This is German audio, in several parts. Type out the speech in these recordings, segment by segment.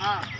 ಹಾಂ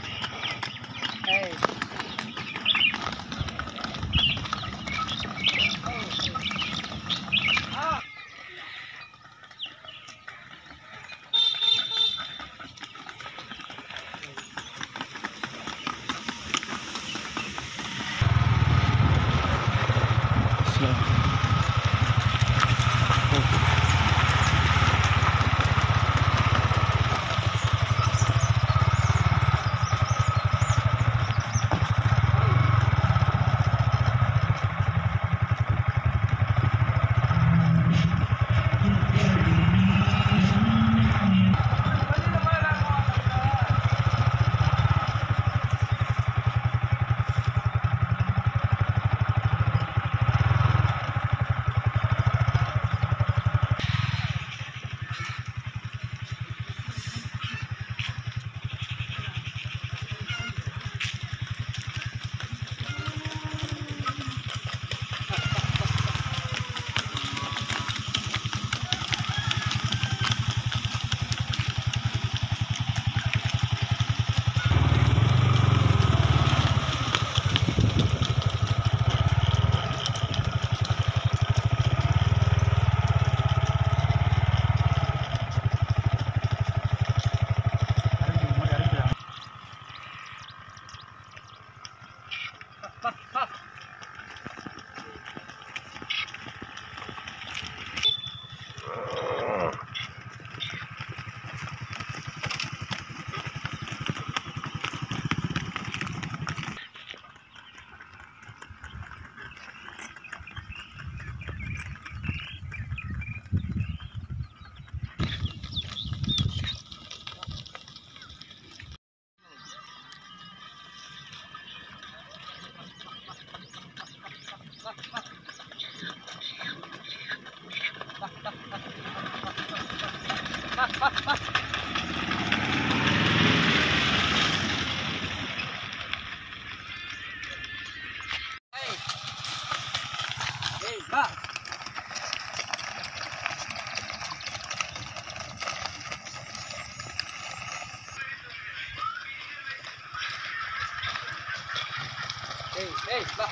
Hey, hey, ba.